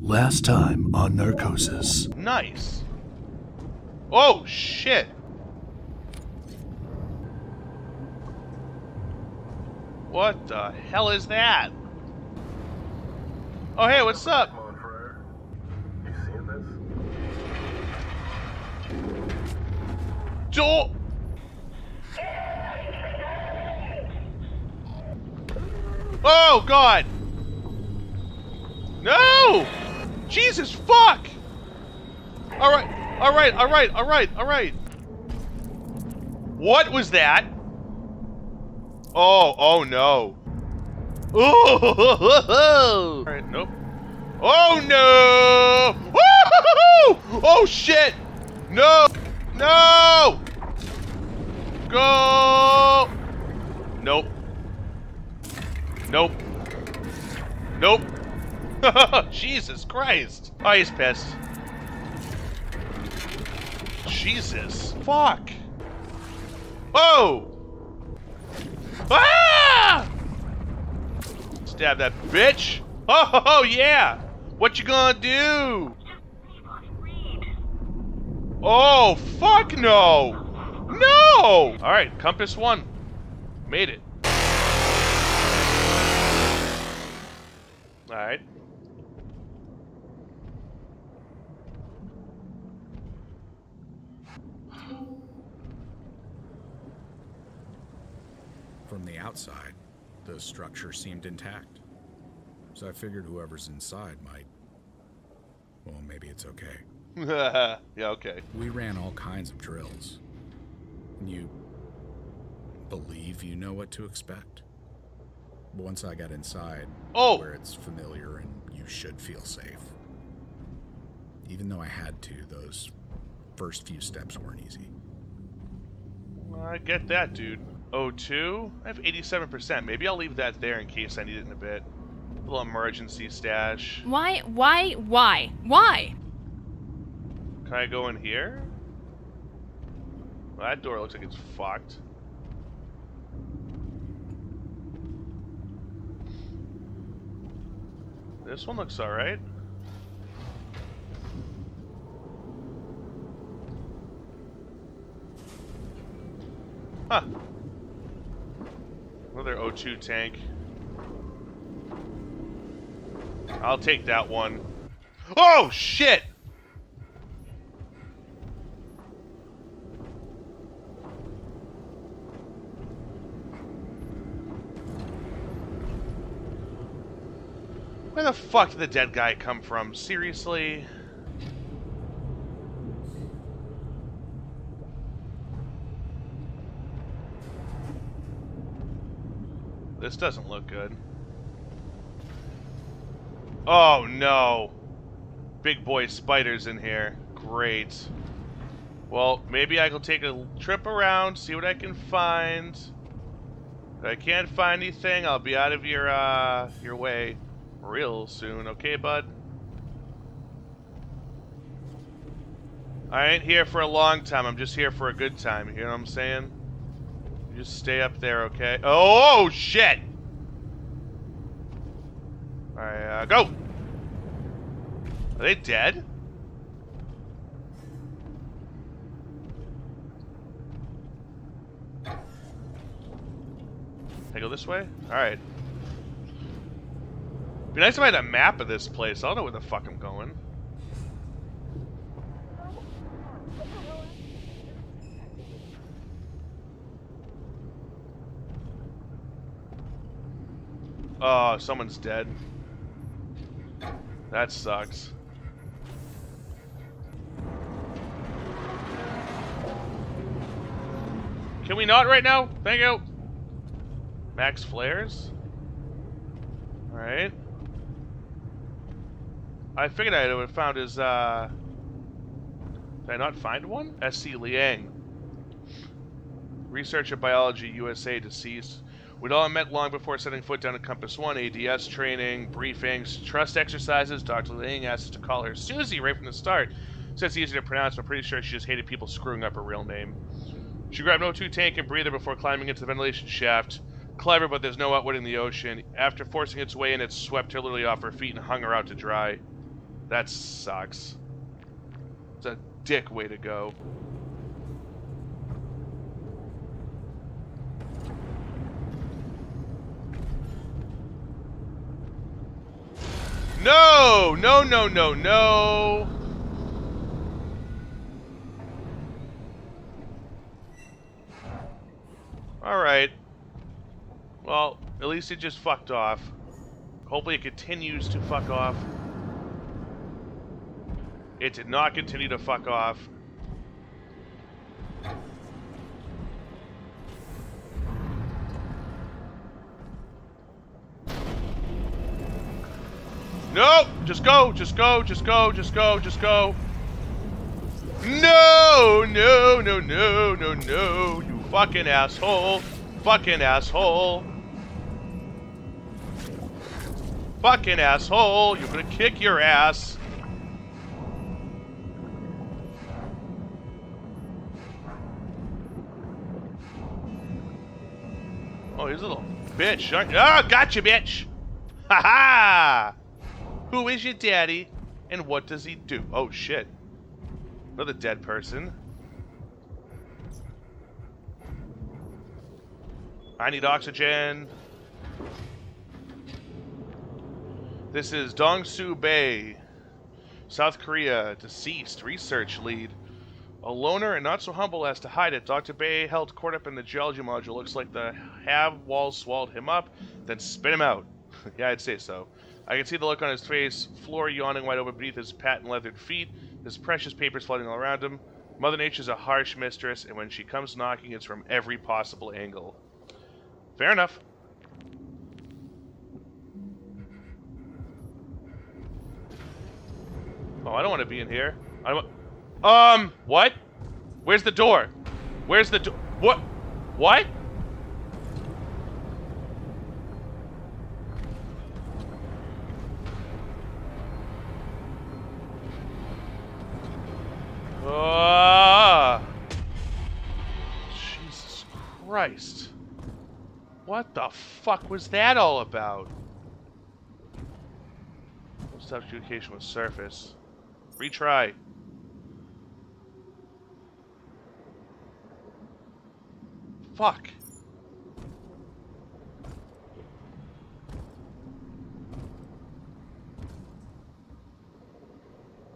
Last time on Narcosis. Nice. Oh, shit. What the hell is that? Oh, hey, what's up? Door. Oh, God. No! Jesus, fuck! Alright, alright, alright, alright, alright. What was that? Oh, oh no. Oh, alright, nope. Oh no! Oh shit! No! No! Go! Nope. Nope. Nope. Jesus Christ. Oh, he's pissed. Jesus. Fuck. Oh! Ah! Stab that bitch. Oh, oh, yeah. What you gonna do? Oh, fuck no. No! All right, compass one. Made it. All right. From the outside, the structure seemed intact. So I figured whoever's inside might. Well, maybe it's okay. yeah, okay. We ran all kinds of drills. And you believe you know what to expect. But once I got inside, Oh! where it's familiar and you should feel safe. Even though I had to, those first few steps weren't easy. I get that, dude. O2? I have 87%. Maybe I'll leave that there in case I need it in a bit. A little emergency stash. Why? Why? Why? Why? Can I go in here? Well, that door looks like it's fucked. This one looks alright. Huh. O2 tank. I'll take that one. Oh, shit! Where the fuck did the dead guy come from? Seriously? This doesn't look good. Oh no! Big boy spiders in here. Great. Well, maybe I can take a trip around, see what I can find. If I can't find anything, I'll be out of your, uh, your way real soon, okay, bud? I ain't here for a long time, I'm just here for a good time, you know what I'm saying? Just stay up there, okay? Oh, shit! Alright, uh, go! Are they dead? I go this way? Alright. Be nice if I had a map of this place. I don't know where the fuck I'm going. Oh, someone's dead. That sucks. Can we not right now? Thank you. Max flares? Alright. I figured I would have found his, uh... Did I not find one? S.C. Liang. Researcher Biology USA deceased. We'd all met long before setting foot down at Compass One. ADS training, briefings, trust exercises. Dr. Ling asked us to call her Susie right from the start. Said it's easy to pronounce, but I'm pretty sure she just hated people screwing up her real name. She grabbed an O2 tank and breather before climbing into the ventilation shaft. Clever, but there's no outwitting the ocean. After forcing its way in, it swept her literally off her feet and hung her out to dry. That sucks. It's a dick way to go. No! No, no, no, no! Alright. Well, at least it just fucked off. Hopefully it continues to fuck off. It did not continue to fuck off. Nope! Just go, just go, just go, just go, just go. No, no, no, no, no, no, you fucking asshole. Fucking asshole. Fucking asshole, you're gonna kick your ass. Oh, he's a little bitch. you? Oh, gotcha, bitch. Ha ha! Who is your daddy, and what does he do? Oh, shit. Another dead person. I need oxygen. This is Dongsu Bay, South Korea, deceased research lead. A loner and not so humble as to hide it, Dr. Bay held court up in the geology module. Looks like the hab walls swallowed him up, then spit him out. yeah, I'd say so. I can see the look on his face, floor yawning wide open beneath his patent leathered feet, his precious papers floating all around him. Mother Nature's a harsh mistress, and when she comes knocking, it's from every possible angle. Fair enough. Oh, I don't want to be in here. I don't. Um, what? Where's the door? Where's the door? What? What? Fuck was that all about? Substitution with surface. Retry. Fuck.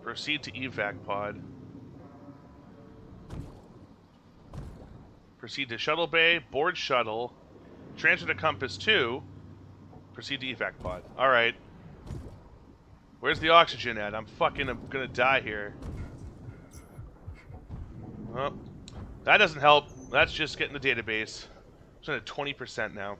Proceed to evac pod. Proceed to shuttle bay, board shuttle, transfer to compass 2, proceed to evac pod. Alright. Where's the oxygen at? I'm fucking gonna die here. Well, that doesn't help. That's just getting the database. It's at 20% now.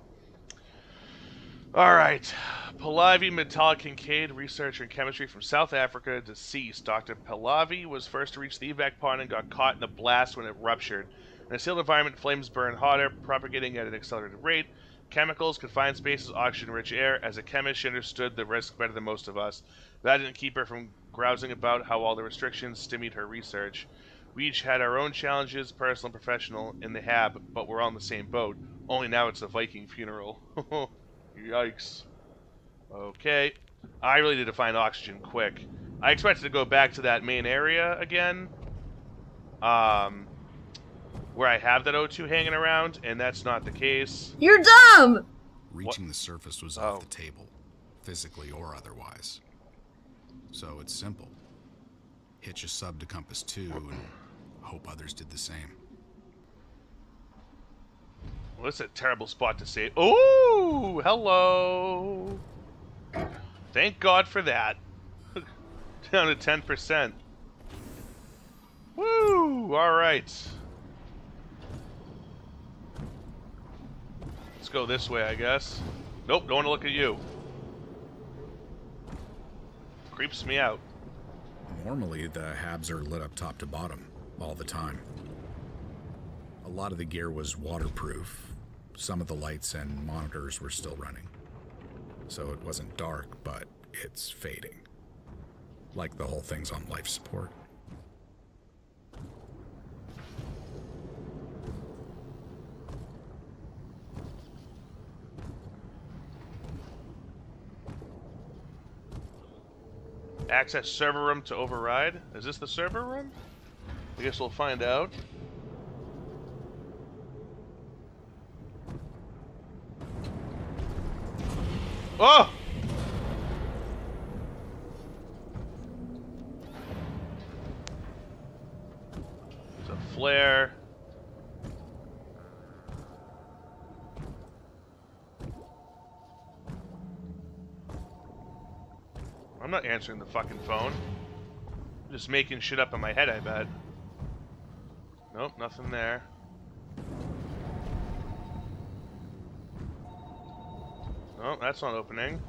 Alright. Pallavi Metallic Kincaid, researcher in chemistry from South Africa, deceased. Dr. Pallavi was first to reach the evac pod and got caught in a blast when it ruptured. In a sealed environment, flames burn hotter, propagating at an accelerated rate. Chemicals, confined spaces, oxygen-rich air. As a chemist, she understood the risk better than most of us. That didn't keep her from grousing about how all the restrictions stymied her research. We each had our own challenges, personal and professional, in the HAB, but we're in the same boat. Only now it's a Viking funeral. Yikes. Okay. I really need to find oxygen quick. I expected to go back to that main area again. Um, where I have that O2 hanging around, and that's not the case. You're dumb! Reaching the surface was Oh. off the oh. table, physically or otherwise. So it's simple. Hitch a sub to Compass 2 and hope others did the same. Well, that's a terrible spot to say. Ooh, hello. Thank God for that. Down to 10%. Woo, all right. Let's go this way, I guess. Nope, don't want to look at you. Creeps me out. Normally, the habs are lit up top to bottom all the time. A lot of the gear was waterproof. Some of the lights and monitors were still running. So it wasn't dark, but it's fading. Like the whole thing's on life support. Access server room to override. Is this the server room? I guess we'll find out. Oh! There's a flare. I'm not answering the fucking phone. I'm just making shit up in my head, I bet. Nope, nothing there. No, that's not opening.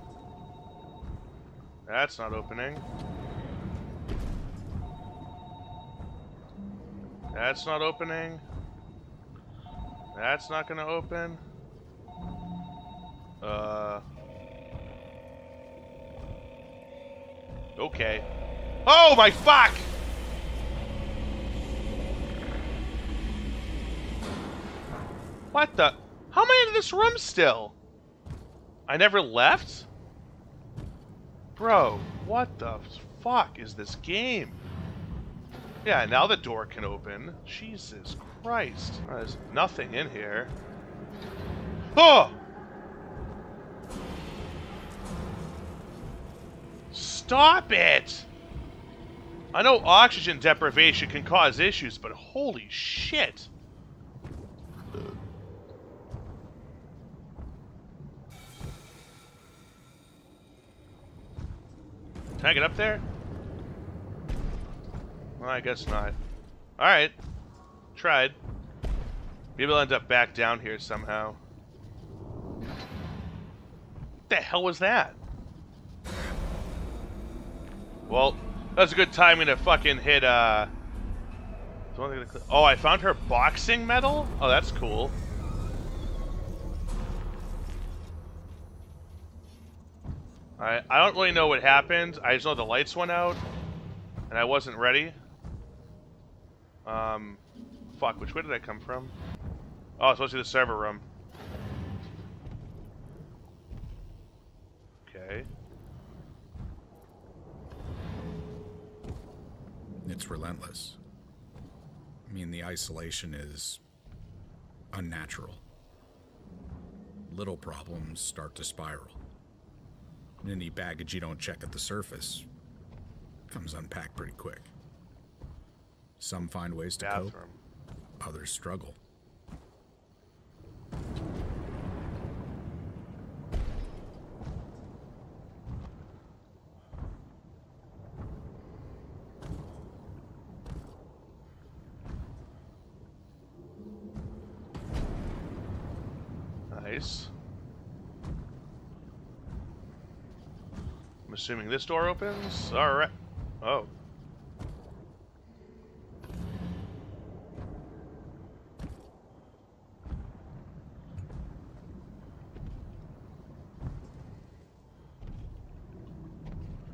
That's not opening. That's not opening. That's not gonna open. Uh. Okay. Oh my fuck! What the? How am I in this room still? I never left? Bro, what the fuck is this game? Yeah, now the door can open. Jesus Christ. There's nothing in here. Oh! Stop it! I know oxygen deprivation can cause issues, but holy shit. Can I get up there? Well, I guess not. Alright. Tried. Maybe I'll end up back down here somehow. What the hell was that? Well, that's a good timing to fucking hit, uh... Oh, I found her boxing medal? Oh, that's cool. I, I don't really know what happened. I just know the lights went out, and I wasn't ready. Um, fuck, which way did I come from? Oh, it's supposed to be the server room. Okay. It's relentless. I mean, the isolation is unnatural. Little problems start to spiral. And any baggage you don't check at the surface comes unpacked pretty quick. Some find ways to Bathroom. cope, others struggle. Nice. I'm assuming this door opens. Alright. Oh.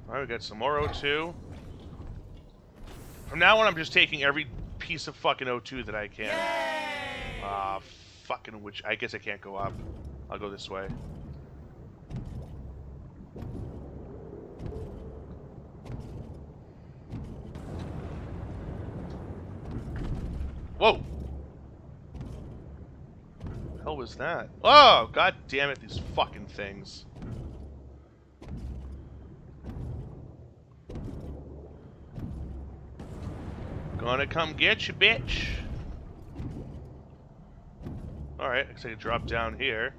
Alright, we got some more O2. From now on, I'm just taking every piece of fucking O2 that I can. Ah, fucking which... I guess I can't go up. I'll go this way. Whoa! The hell was that? Oh, god damn it, these fucking things. Gonna come get you, bitch. Alright, looks like I drop down here.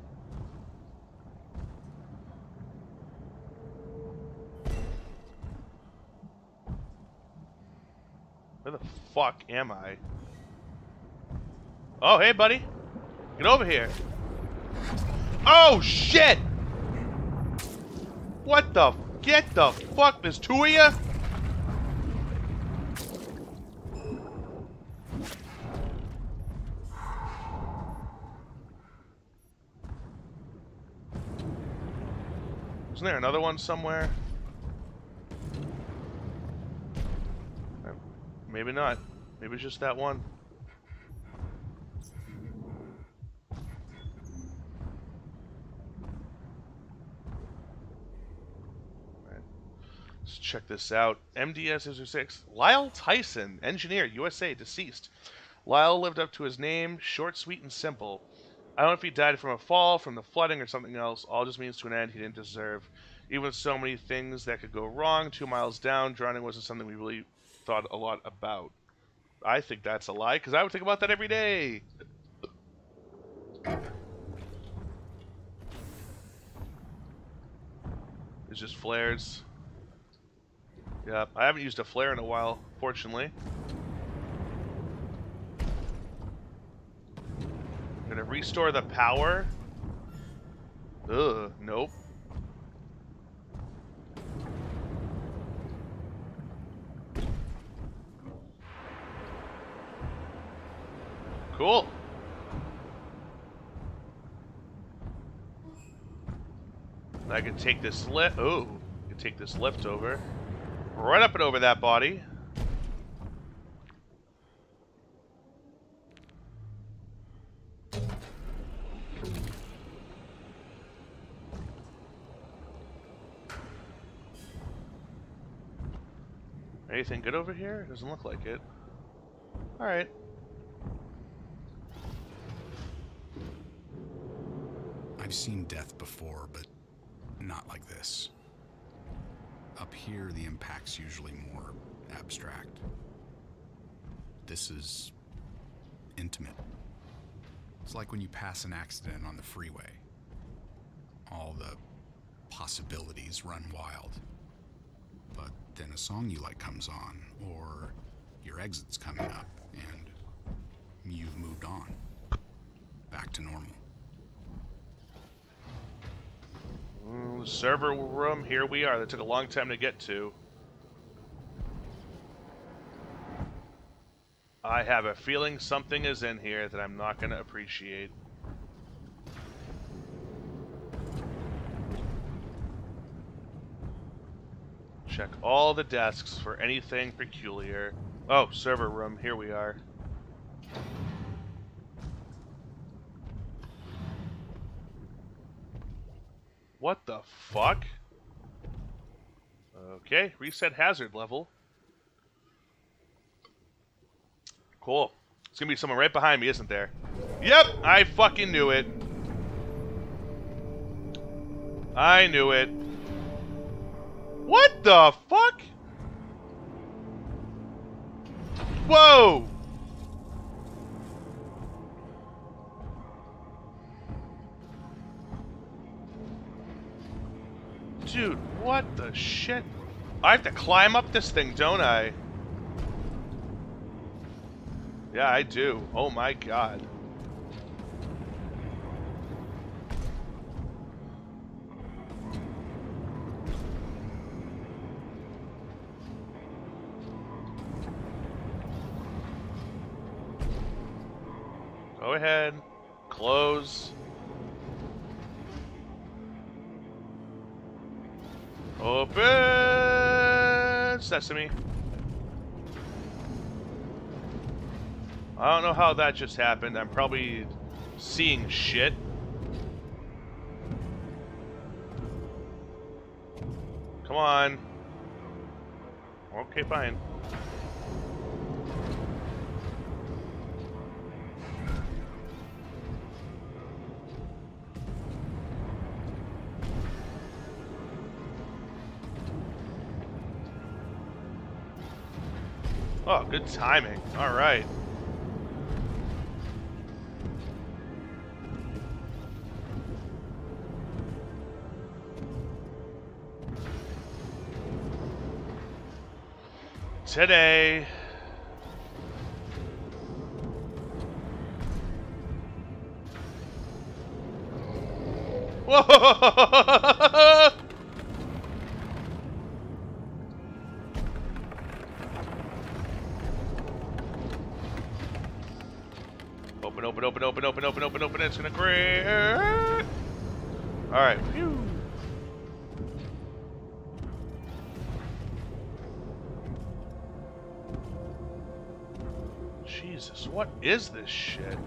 Where the fuck am I? Oh, hey, buddy. Get over here. Oh, shit! What the? Get the fuck? There's two of you? Isn't there another one somewhere? Maybe not. Maybe it's just that one. Check this out. MDS 06. Lyle Tyson, engineer, USA, deceased. Lyle lived up to his name, short, sweet, and simple. I don't know if he died from a fall, from the flooding, or something else. All just means to an end he didn't deserve. Even so many things that could go wrong, two miles down, drowning wasn't something we really thought a lot about. I think that's a lie, because I would think about that every day. It's just flares. Yep, I haven't used a flare in a while, fortunately. I'm Gonna restore the power. Ugh, nope. Cool. I can take this lift. Oh, I can take this lift over. Right up and over that body. Anything good over here? Doesn't look like it. Alright. I've seen death before, but not like this. Up here, the impact's usually more abstract. This is intimate. It's like when you pass an accident on the freeway. All the possibilities run wild. But then a song you like comes on, or your exit's coming up, and you've moved on. Back to normal. Server room, here we are. That took a long time to get to. I have a feeling something is in here that I'm not going to appreciate. Check all the desks for anything peculiar. Oh, server room, here we are. What the fuck? Okay, reset hazard level. Cool. It's gonna be someone right behind me, isn't there? Yep, I fucking knew it. I knew it. What the fuck? Whoa! What the shit? I have to climb up this thing, don't I? Yeah, I do. Oh my god. Go ahead. Close. Open sesame. I don't know how that just happened. I'm probably seeing shit. Come on. Okay, fine. Oh, good timing. All right. Today. Whoa! it's gonna crit. All right. Phew. Jesus, what is this shit?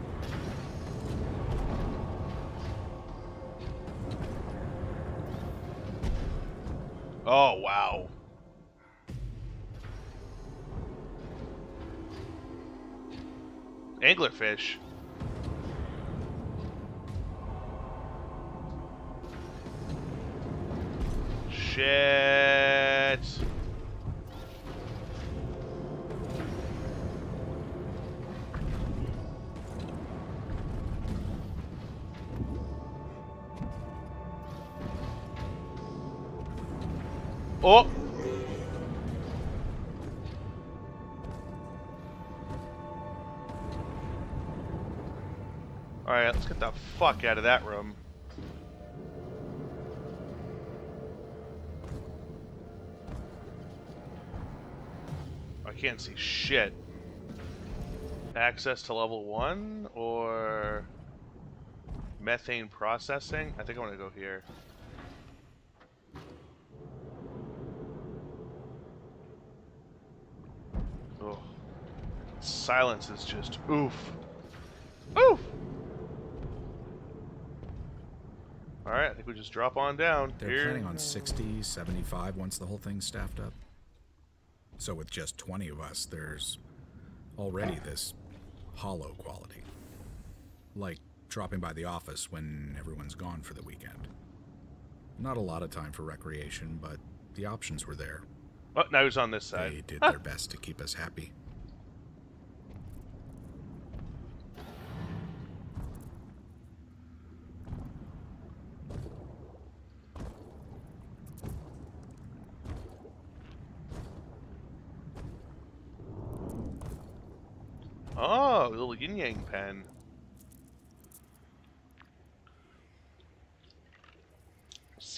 Oh, wow. Anglerfish. Shit. Oh! Alright, let's get the fuck out of that room. Can't see shit. Access to level 1 or methane processing? I think I want to go here. Oh. Silence is just oof. Oof! Alright, I think we just drop on down. They're Here. planning on 60, 75 once the whole thing's staffed up. So with just 20 of us, there's already this hollow quality. Like dropping by the office when everyone's gone for the weekend. Not a lot of time for recreation, but the options were there. Oh, now he's on this side? They did Ah. their best to keep us happy. Oh, little yin yang pen.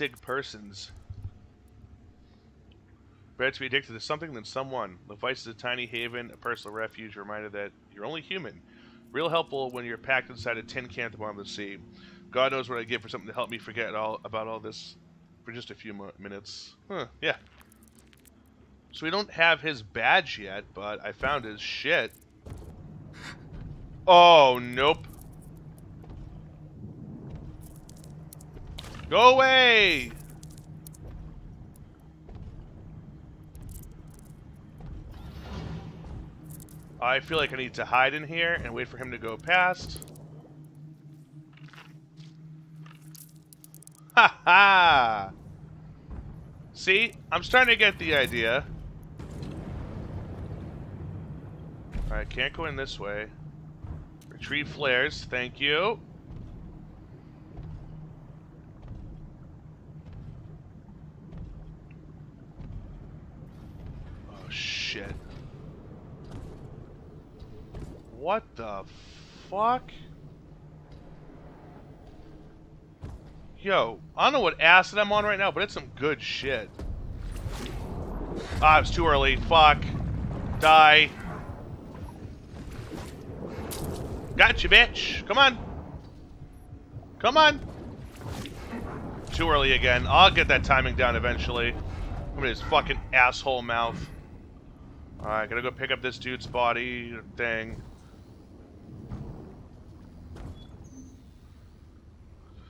Sig Pearson's. Better to be addicted to something than someone. The vice is a tiny haven, a personal refuge, a reminder that you're only human. Real helpful when you're packed inside a tin can at the bottom of the sea. God knows what I'd give for something to help me forget all about all this for just a few minutes. Huh, yeah. So we don't have his badge yet, but I found his shit. Oh, nope. Go away! I feel like I need to hide in here and wait for him to go past. Ha ha! See? I'm starting to get the idea. Alright, can't go in this way. Retrieve flares, thank you. Oh shit. What the fuck? Yo, I don't know what acid I'm on right now, but it's some good shit. Ah, it's too early. Fuck. Die. Gotcha, bitch. Come on. Come on. Too early again. I'll get that timing down eventually. Look at his fucking asshole mouth. Alright, gotta go pick up this dude's body thing.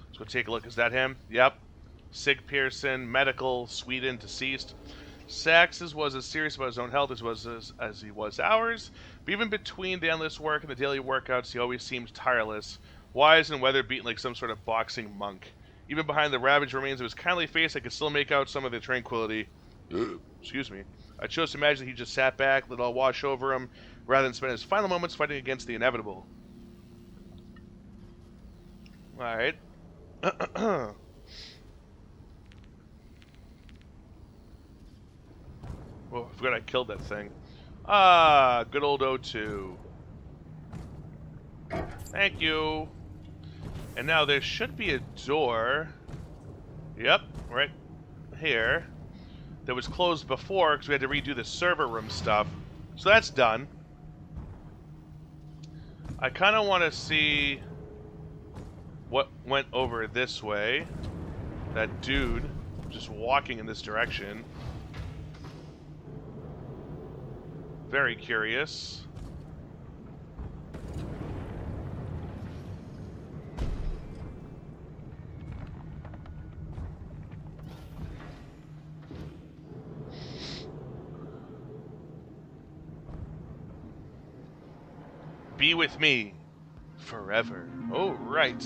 Let's go take a look. Is that him? Yep. Sig Pearson, medical, Sweden, deceased. Sax's was as serious about his own health as was as, as he was ours. But even between the endless work and the daily workouts, he always seemed tireless, wise and weather beaten like some sort of boxing monk. Even behind the ravaged remains of his kindly face, I could still make out some of the tranquility. Excuse me. I chose to imagine he just sat back, let it all wash over him, rather than spend his final moments fighting against the inevitable. Alright. Well, I forgot I killed that thing. Ah, good old O2. Thank you. And now there should be a door. Yep, right here. That was closed before because we had to redo the server room stuff. So that's done. I kind of want to see what went over this way. That dude just walking in this direction. Very curious. Be with me forever. Oh, right.